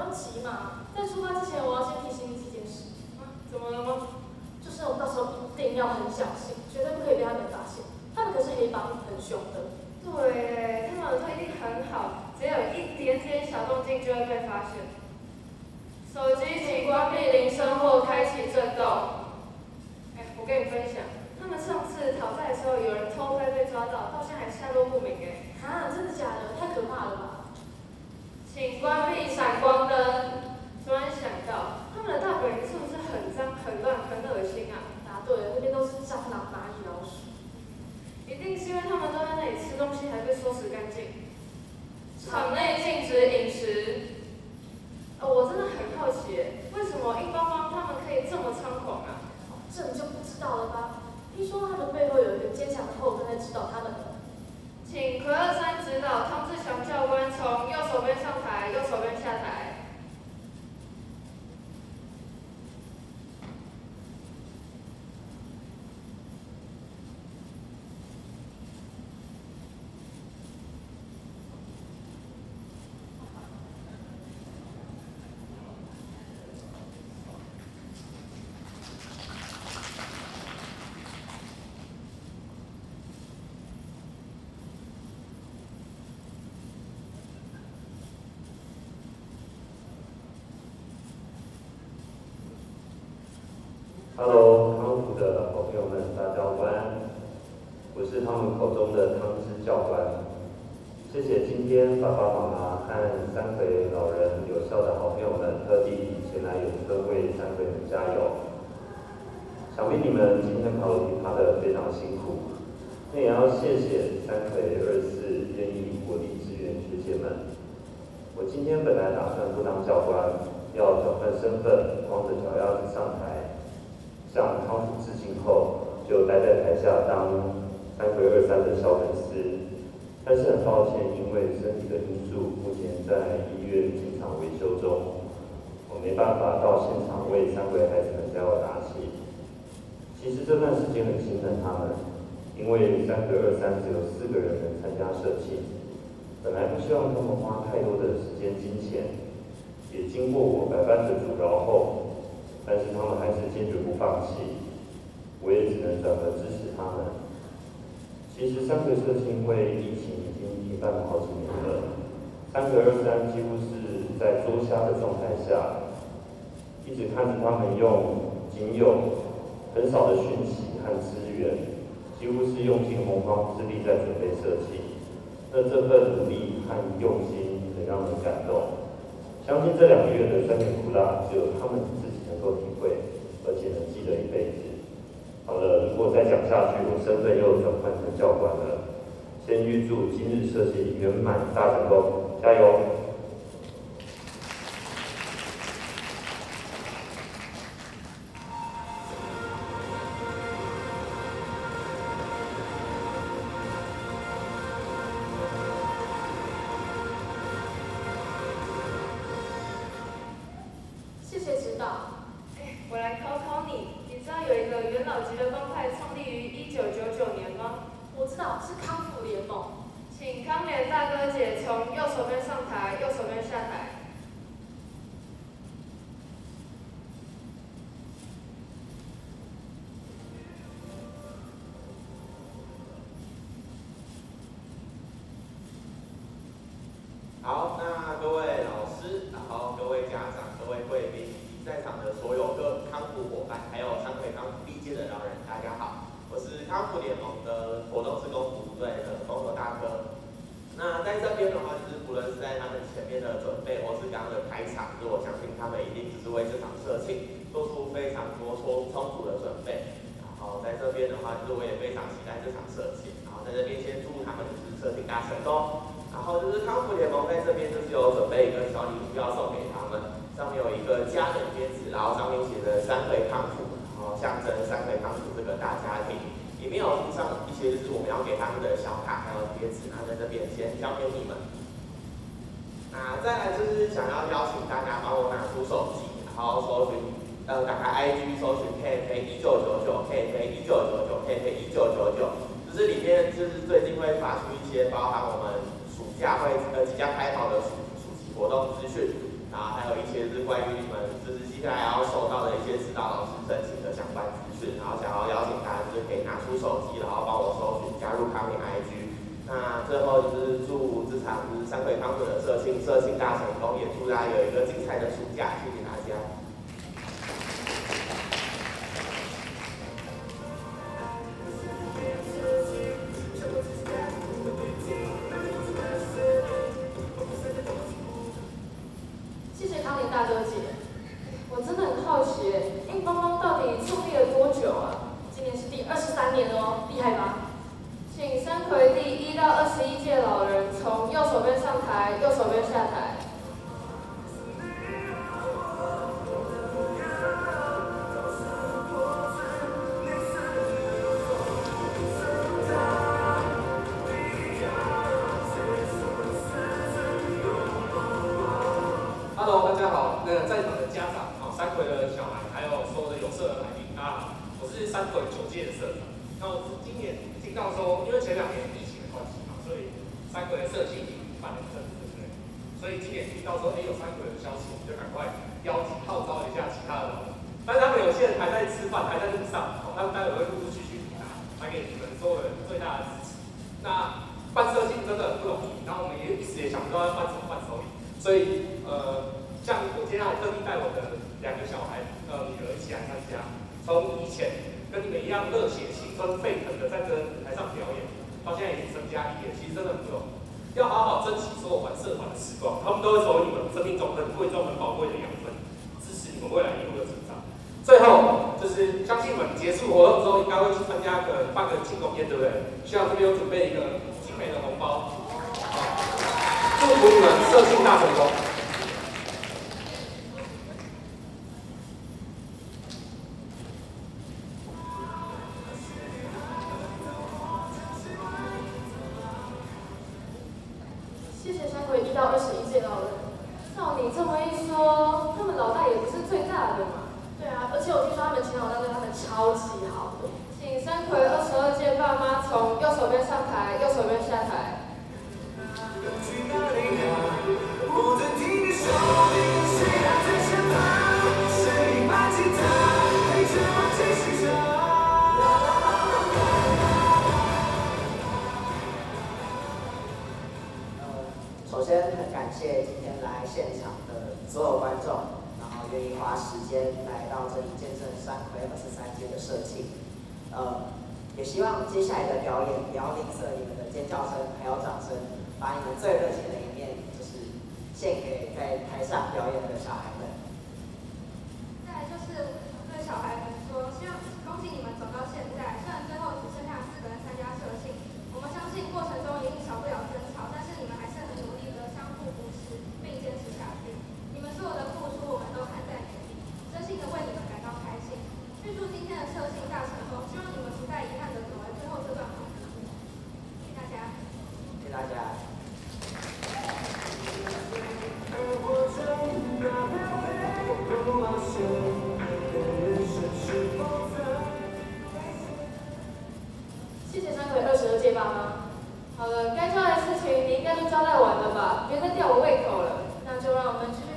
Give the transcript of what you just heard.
要急嘛。在出发之前，我要先提醒你几件事。啊，怎么了吗？就是我们到时候一定要很小心，绝对不可以被他们发现。他们可是黑帮，很凶的。对，他们耳朵一定很好，只要有一点点小动静就会被发现。手机请关闭铃我是他们口中的汤汁教官。谢谢今天爸爸妈妈和三魁老人有效的好朋友们特地前来永春为三魁们加油。想必你们今天跑题爬得非常辛苦，那也要谢谢三魁二四愿意火力支援学姐们。我今天本来打算不当教官，要转换身份，光着脚丫子上台。向康复致敬后，就待在台下当三回二三的小粉丝。但是很抱歉，因为身体的因素，目前在医院经常维修中，我没办法到现场为三位孩子们加油打气。其实这段时间很心疼他们，因为三回二三只有四个人能参加社庆，本来不希望他们花太多的时间金钱，也经过我百般的阻挠后。但是他们还是坚决不放弃，我也只能转而支持他们。其实三个社青会疫情已经停办了好几年了，三个二三几乎是在捉瞎的状态下，一直看着他们用仅有很少的讯息和资源，几乎是用尽洪荒之力在准备设计。那这份努力和用心很让人感动。相信这两个月的酸甜苦辣，只有他们自己。能够体会，而且能记得一辈子。好再讲下去，我身份又转换成教官了。先预祝今日设计圆满大成功，加油！元老级的帮派创立于一九九九年吗？我知道是康复联盟。请康联大哥姐从右手边上台右手边下台。样的开场，就我相信他们一定只是为这场射庆做出非常多充充足的准备。然后在这边的话，就是我也非常期待这场射庆。然后在这边先祝他们就是射庆大成功。然后就是康复联盟在这边就是有准备一个小礼物要送给他们，上面有一个家人贴纸，然后上面写着三位康复，然后象征三位康复这个大家庭。里面有附上一些就是我们要给他们的小卡还有贴纸，那在这边先交给你们。啊再来就是想要邀请大家帮我拿出手机然后搜寻呃打开 ig 搜寻 kk 一九九九 kk 一九九九 kk 一九九九。就是里面就是最近会发出一些包含我们暑假会呃即将开跑的暑暑期活动资讯然后还有一些是关于你们就是接下来要色情色情大手工也祝大有一个精彩的暑假谢谢大家。谢谢康宁大周姐。我真的很好奇硬邦邦到底创地了多久啊？今年是第二十三年哦厉害吧？请三回第一到二十一届了右手边下台。Hello，大家好那个在场的家长好三个的小孩还有所有的有色的来宾大我是三鬼九届的社长那我今年听到说因为前两年疫情的关系嘛所以三鬼的设计已经办了证所以今年听到说，哎、有三个人的消息，我们就赶快邀请号召一下其他的老师。但他们有些人还在吃饭，还在路上，他们待会会陆陆续续回来，还给你们所有人最大的支持。那办社庆真的很不容易，然后我们也一直也想不到要办什么伴手礼，所以呃，像我今天还特地带我的两个小孩，呃，女儿一起来参加。从以前跟你们一样热血、青春沸腾的在这舞台上表演，到现在已经增加一点，其实真的很不容易。要好好珍惜所有玩社团的时光。他们都会成为你们生命中很贵重很宝贵的养分支持你们未来一路的成长。最后就是相信你们结束活动之后应该会去参加个办个庆功宴对不对？需要这边有准备一个精美的红包。祝福你们社庆大成功。会遇到二十一届老人。照你这么一说，他们老大也不是最大的嘛？对啊，而且我听说他们前老大对他们超级好。很感谢今天来现场的所有观众，然后愿意花时间来到这里见证三魁二十三街的设计。呃，也希望接下来的表演不要吝啬你们的尖叫声还有掌声，把你们最热情的一面，就是献给在台上表演的小孩。谢谢三鬼二十二届爸妈。好了，该交代的事情你应该都交代完了吧？别再吊我胃口了。那就让我们去。